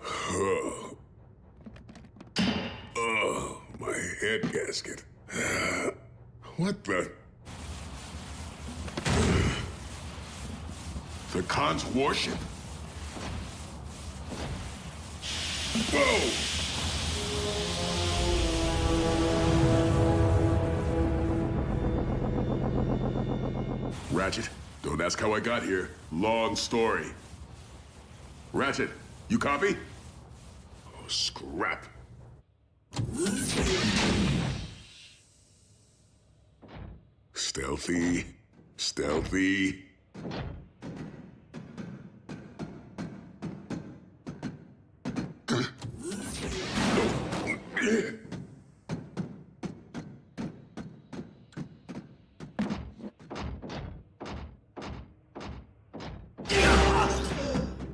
Oh. My head gasket. What the? The Cons' warship? Whoa! Ratchet, don't ask how I got here. Long story. Ratchet, you copy? Scrap. Stealthy. Stealthy.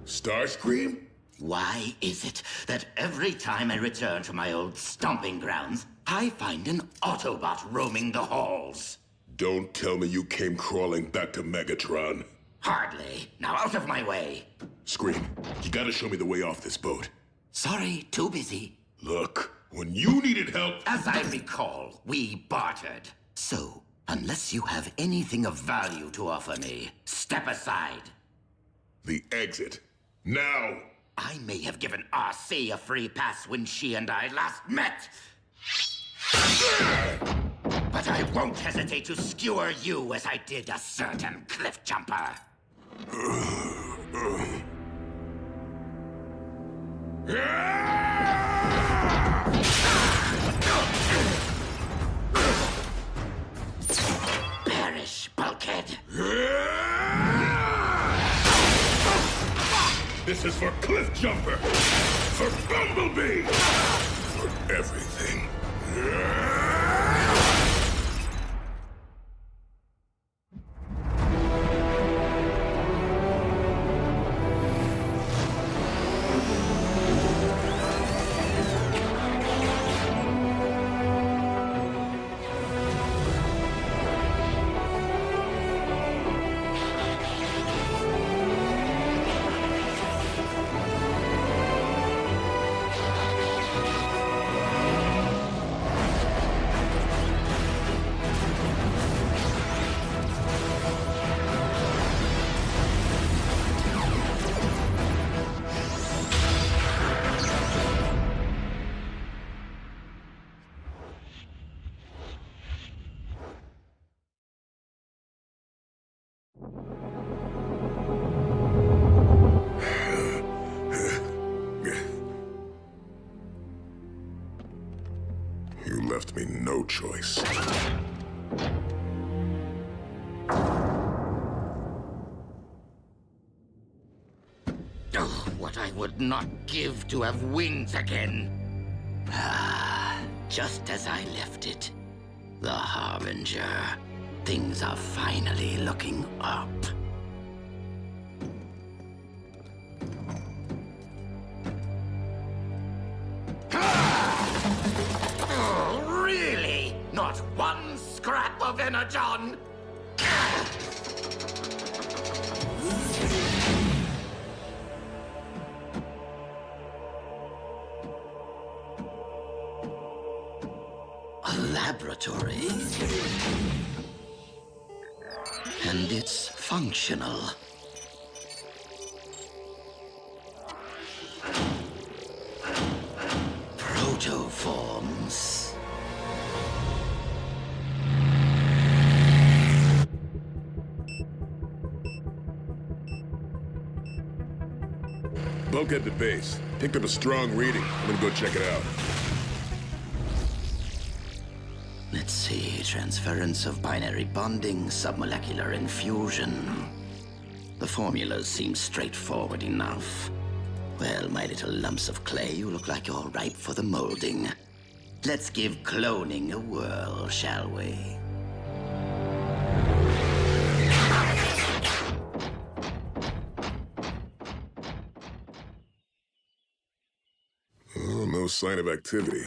Starscream? Why is it that every time I return to my old stomping grounds, I find an Autobot roaming the halls? Don't tell me you came crawling back to Megatron. Hardly. Now out of my way. Scream, you gotta show me the way off this boat. Sorry, too busy. Look, when you needed help... As I recall, we bartered. So, unless you have anything of value to offer me, step aside. The exit. Now! I may have given Arcee a free pass when she and I last met. But I won't hesitate to skewer you as I did a certain Cliffjumper. Perish, bulkhead. This is for Cliffjumper! For Bumblebee! For everything. I would not give to have wings again. Ah, just as I left it. The Harbinger. Things are finally looking up. Oh, really? Not one scrap of Energon? Bulkhead to base. Picked up a strong reading. I'm gonna go check it out. Let's see. Transference of binary bonding, submolecular infusion. The formulas seem straightforward enough. Well, my little lumps of clay, you look like you're ripe for the molding. Let's give cloning a whirl, shall we? Sign of activity.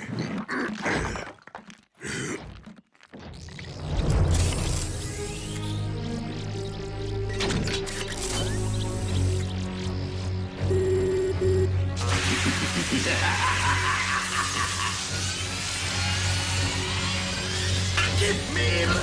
Give me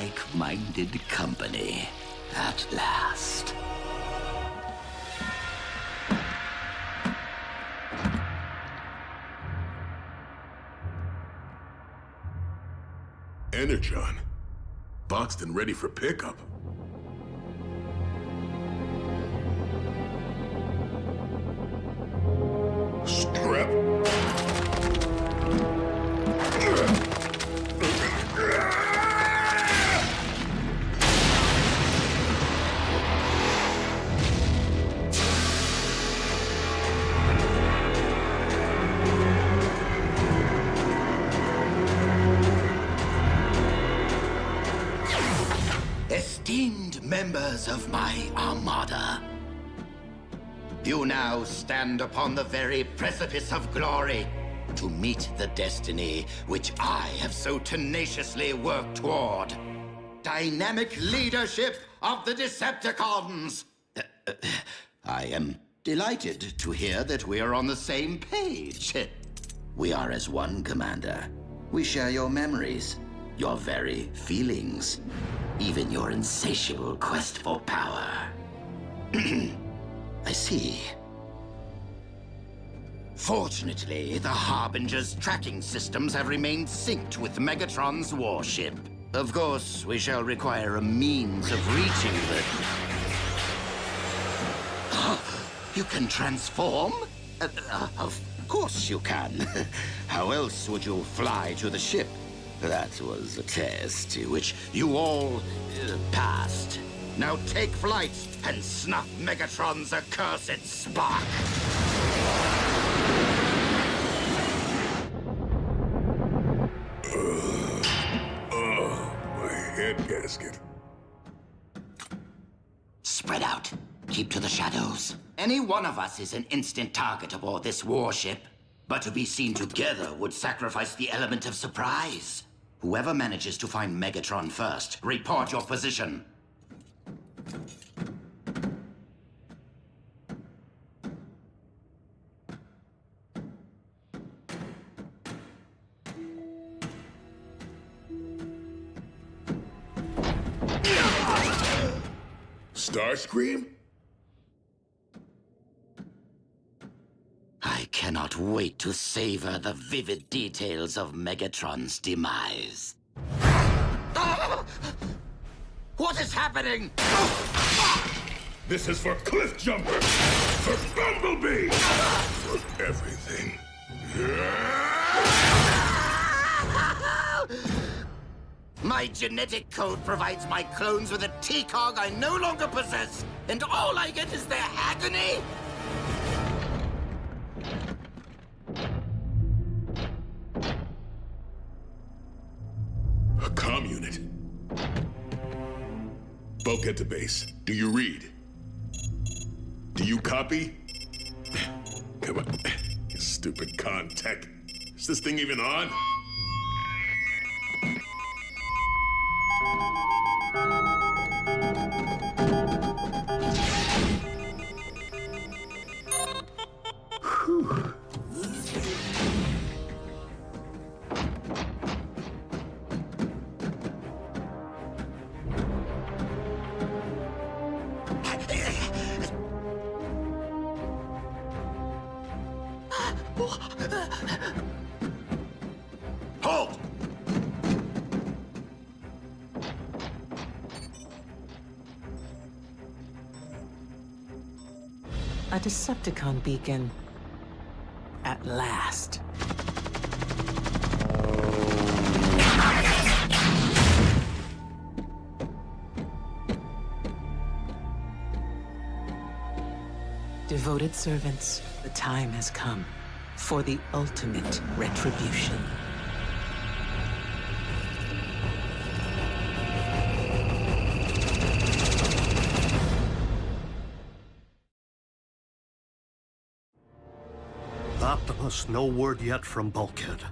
like-minded company at last. Energon. Boxed and ready for pickup. Members of my armada. You now stand upon the very precipice of glory to meet the destiny which I have so tenaciously worked toward. Dynamic leadership of the Decepticons! Uh, uh, I am delighted to hear that we are on the same page. We are as one, Commander. We share your memories, your very feelings even your insatiable quest for power. I see. Fortunately, the Harbinger's tracking systems have remained synced with Megatron's warship. Of course, we shall require a means of reaching the... you can transform? Uh, uh, of course you can. How else would you fly to the ship? That was a test which you all uh, passed. Now take flight and snuff Megatron's accursed spark. oh, my head gasket. Spread out. Keep to the shadows. Any one of us is an instant target aboard this warship. But to be seen together would sacrifice the element of surprise. Whoever manages to find Megatron first, report your position. Starscream? I cannot wait to savor the vivid details of Megatron's demise. Ah! What is happening? This is for Cliff Cliffjumper! For Bumblebee! For everything. My genetic code provides my clones with a T-Cog I no longer possess, and all I get is their agony? Bulkhead to base. Do you read? Do you copy? Come on. Stupid con-tech. Is this thing even on? Decepticon beacon. At last. Devoted servants, the time has come. for the ultimate retribution. Optimus, no word yet from Bulkhead.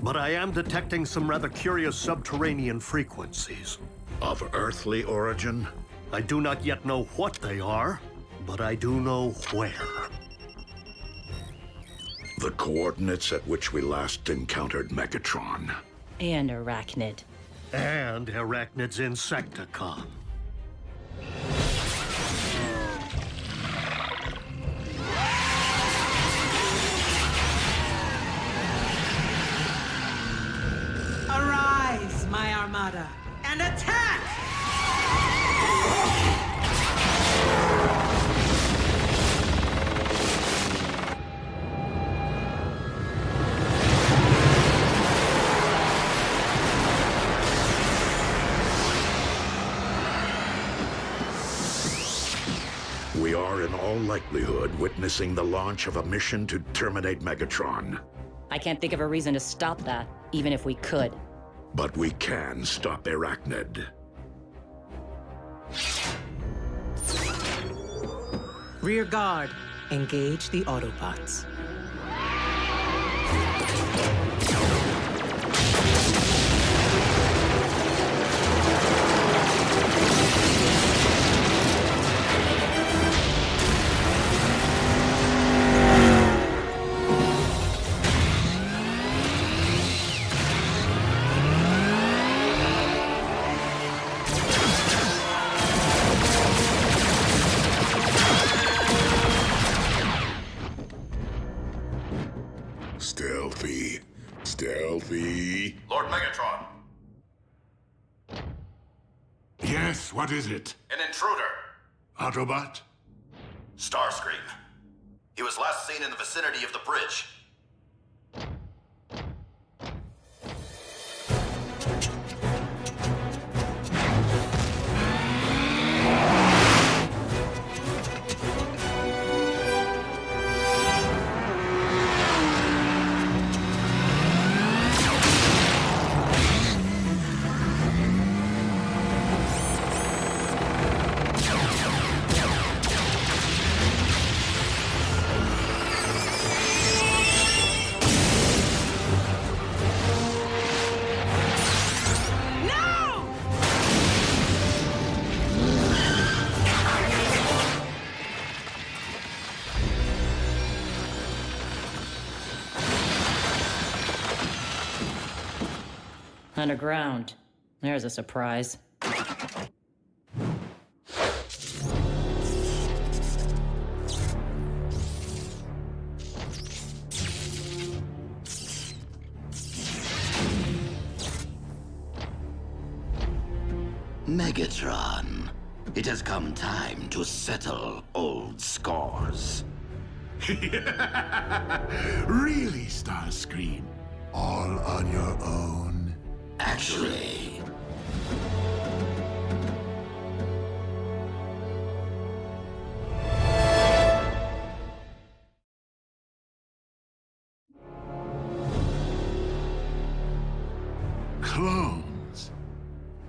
But I am detecting some rather curious subterranean frequencies. Of earthly origin? I do not yet know what they are, but I do know where. The coordinates at which we last encountered Megatron. And Airachnid. And Airachnid's Insecticon. Armada, and attack! We are in all likelihood witnessing the launch of a mission to terminate Megatron. I can't think of a reason to stop that, even if we could. But we can stop Airachnid. Rear guard, engage the Autobots. What is it? an intruder. Autobot? Starscream. He was last seen in the vicinity of the bridge. Underground. There's a surprise. Megatron, it has come time to settle old scores. Really, Starscream? All on your own? Actually, Clones.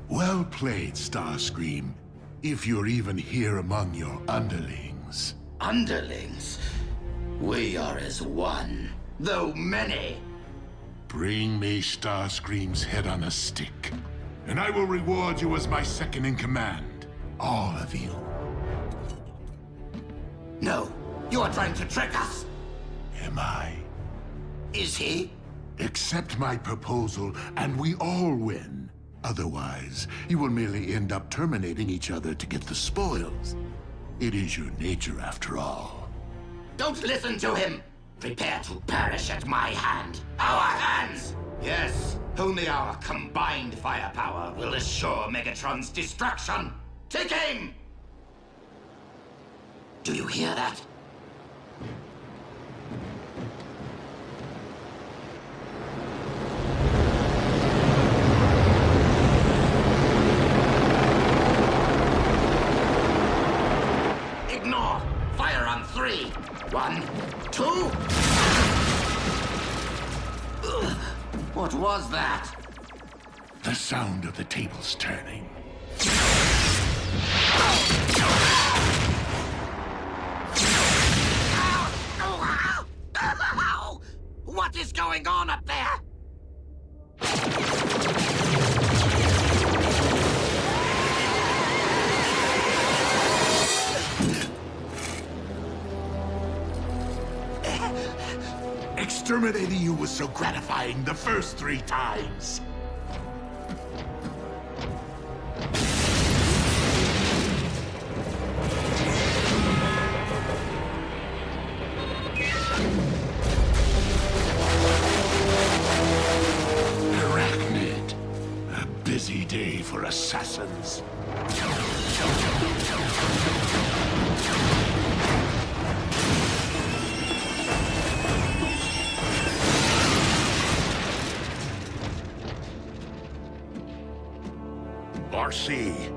Well played, Starscream. If you're even here among your underlings. underlings, we are as one, though many. Bring me Starscream's head on a stick, and I will reward you as my second in command. All of you. No, you are trying to trick us. Am I? Is he? Accept my proposal, and we all win. Otherwise, you will merely end up terminating each other to get the spoils. It is your nature, after all. Don't listen to him. Prepare to perish at my hand. Our hands! Yes, only our combined firepower will assure Megatron's destruction. Take aim! Do you hear that? Tables turning. What is going on up there? Exterminating you was so gratifying the first three times. Arcee.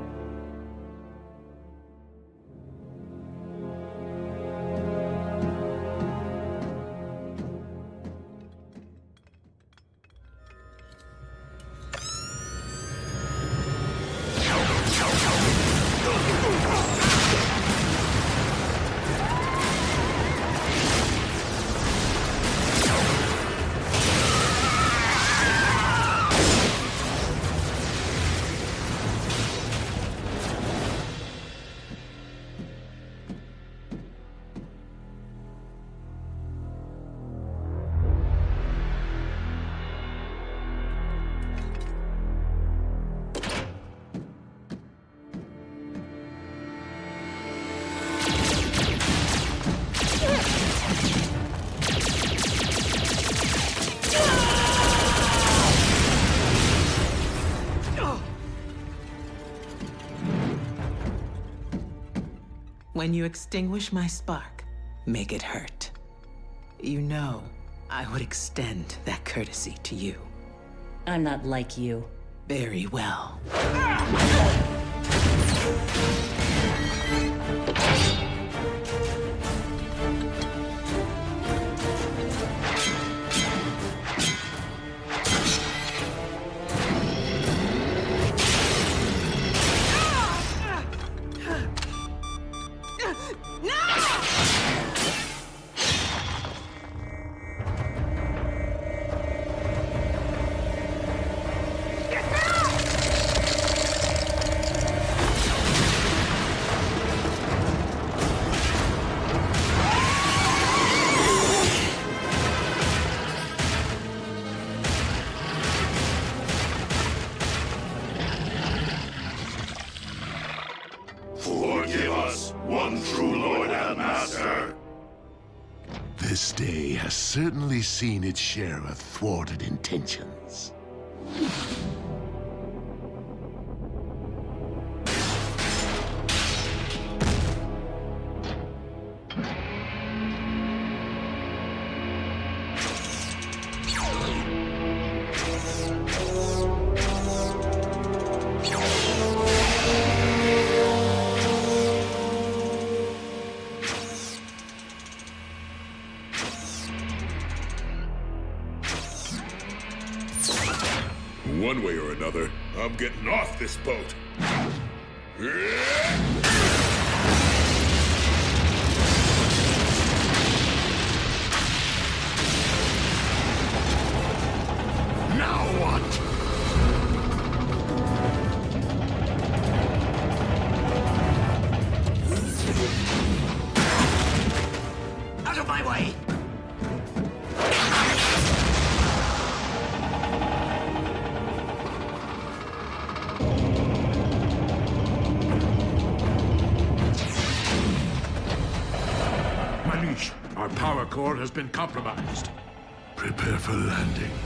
When you extinguish my spark, make it hurt. You know, I would extend that courtesy to you. I'm not like you. Very well. Forgive certainly seen its share of thwarted intentions. One way or another, I'm getting off this boat. Power core has been compromised. Prepare for landing.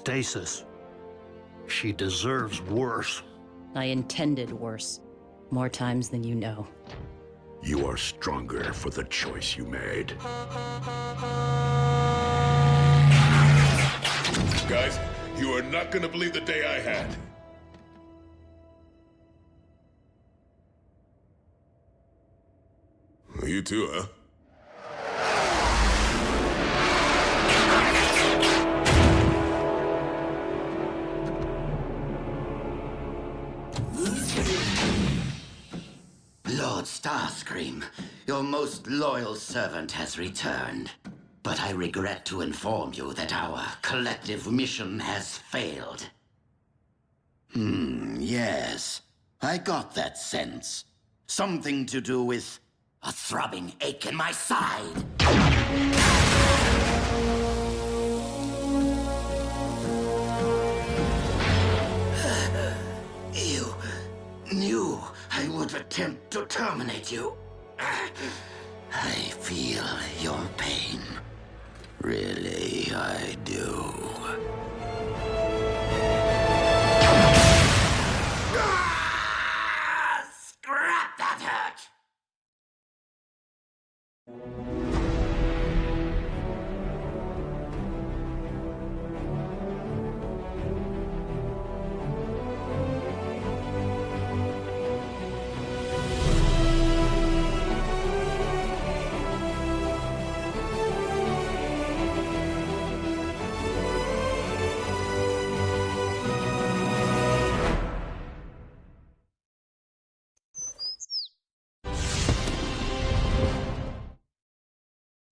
Stasis. She deserves worse. I intended worse. More times than you know. You are stronger for the choice you made. Guys, you are not gonna believe the day I had. You too, huh? Starscream, your most loyal servant has returned. But I regret to inform you that our collective mission has failed. Hmm, yes. I got that sense. Something to do with a throbbing ache in my side. Attempt to terminate you. I feel your pain. Really, I do.